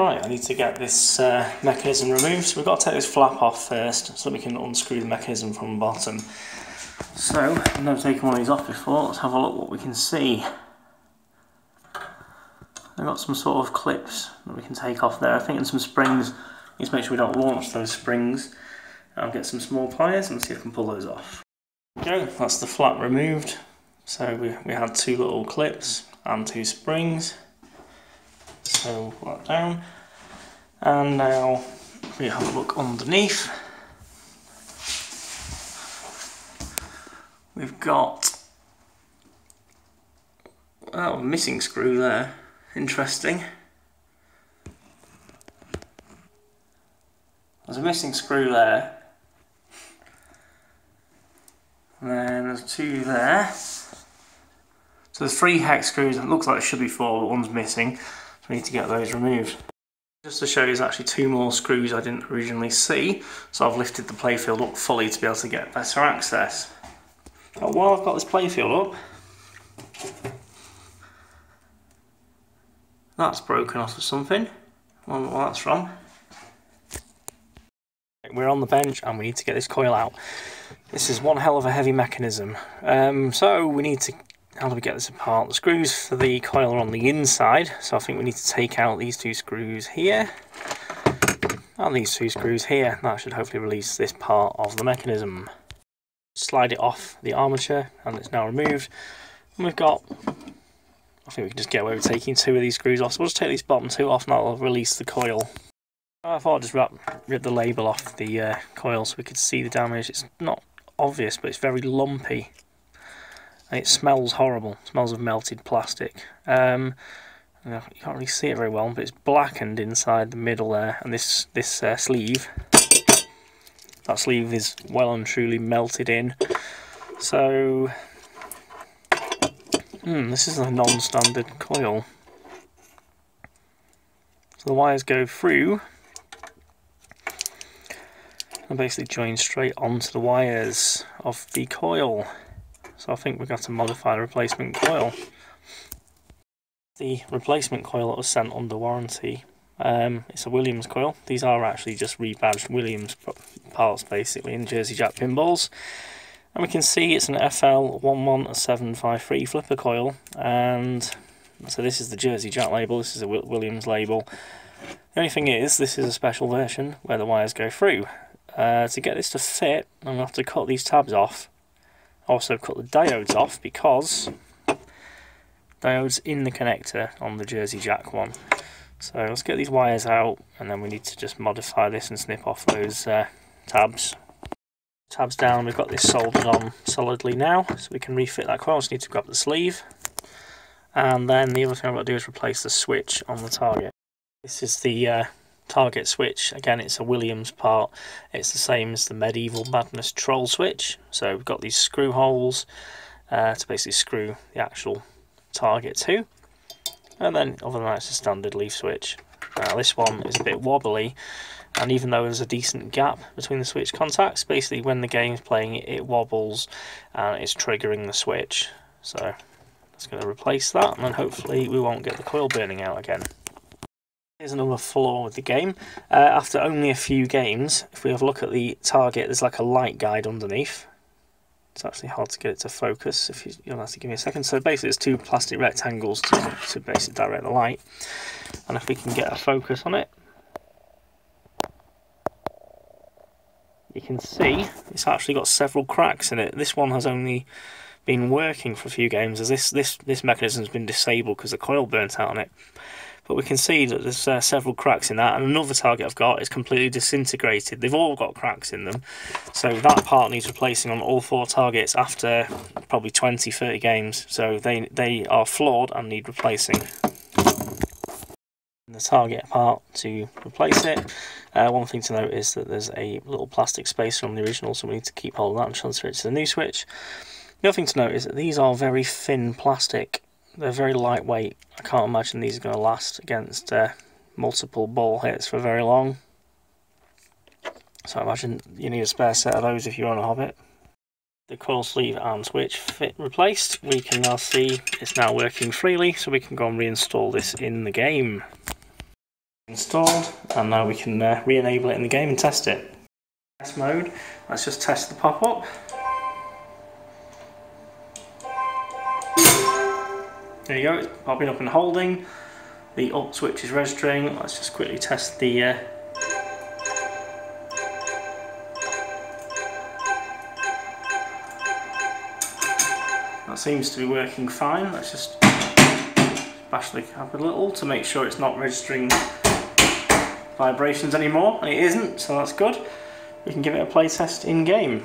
Right, I need to get this uh, mechanism removed, so we've got to take this flap off first so we can unscrew the mechanism from the bottom. So, I've never taken one of these off before, let's have a look what we can see. I've got some sort of clips that we can take off there, I think, and some springs. To make sure we don't launch those springs. I'll get some small pliers and see if I can pull those off. Go, that's the flap removed. So we, we had two little clips and two springs. So that down. And now we have a look underneath. We've got oh, a missing screw there. Interesting. There's a missing screw there. And then there's two there. So there's three hex screws, it looks like it should be four, but one's missing. We need to get those removed. Just to show you, there's actually two more screws I didn't originally see. So I've lifted the playfield up fully to be able to get better access. But while I've got this playfield up, that's broken off of something. I wonder what that's from. We're on the bench and we need to get this coil out. This is one hell of a heavy mechanism. Um, so we need to, how do we get this apart? The screws for the coil are on the inside, so I think we need to take out these two screws here. And these two screws here. That should hopefully release this part of the mechanism. Slide it off the armature and it's now removed. And we've got, I think we can just get away with taking two of these screws off. So we'll just take these bottom two off and that'll release the coil. I thought I'd just wrap, rip the label off the uh, coil so we could see the damage. It's not obvious, but it's very lumpy. And it smells horrible. It smells of melted plastic. Um, you can't really see it very well, but it's blackened inside the middle there. And this, this uh, sleeve, that sleeve is well and truly melted in. So, hmm, this is a non-standard coil. So the wires go through and basically join straight onto the wires of the coil. So I think we've got to modify the replacement coil. The replacement coil that was sent under warranty, um, it's a Williams coil. These are actually just rebadged Williams parts basically in Jersey Jack pinballs. And we can see it's an FL11753 flipper coil and so this is the Jersey Jack label, this is a Williams label. The only thing is, this is a special version where the wires go through. Uh, to get this to fit, I'm going to have to cut these tabs off. Also cut the diodes off because diodes in the connector on the Jersey Jack one. So let's get these wires out and then we need to just modify this and snip off those uh, tabs. Tabs down, we've got this soldered on solidly now, so we can refit that coil. Just need to grab the sleeve. And then the other thing I've got to do is replace the switch on the target. This is the uh, target switch. Again, it's a Williams part. It's the same as the Medieval Madness Troll switch. So we've got these screw holes uh, to basically screw the actual target to. And then other than that, it's a standard leaf switch. Now this one is a bit wobbly, and even though there's a decent gap between the switch contacts, basically when the game's playing it, wobbles and it's triggering the switch. So that's going to replace that, and then hopefully we won't get the coil burning out again. Here's another flaw with the game. Uh, after only a few games, if we have a look at the target, there's like a light guide underneath. It's actually hard to get it to focus, if you, you'll have to give me a second. So basically it's two plastic rectangles to, to basically direct the light. And if we can get a focus on it, you can see it's actually got several cracks in it. This one has only been working for a few games as this, this, this mechanism has been disabled because the coil burnt out on it but we can see that there's uh, several cracks in that and another target I've got is completely disintegrated. They've all got cracks in them. So that part needs replacing on all four targets after probably 20 30 games. So they they are flawed and need replacing. The target part to replace it uh, one thing to note is that there's a little plastic spacer on the original so we need to keep hold of that and transfer it to the new switch. The other thing to note is that these are very thin plastic they're very lightweight. I can't imagine these are going to last against uh, multiple ball hits for very long. So I imagine you need a spare set of those if you're on a Hobbit. The coil sleeve and switch fit replaced. We can now see it's now working freely, so we can go and reinstall this in the game. installed and now we can uh, re-enable it in the game and test it. Test mode, let's just test the pop-up. There you go, it's popping up and holding. The up switch is registering. Let's just quickly test the uh, That seems to be working fine. Let's just bash the cap a little to make sure it's not registering vibrations anymore, and it isn't, so that's good. We can give it a play test in game.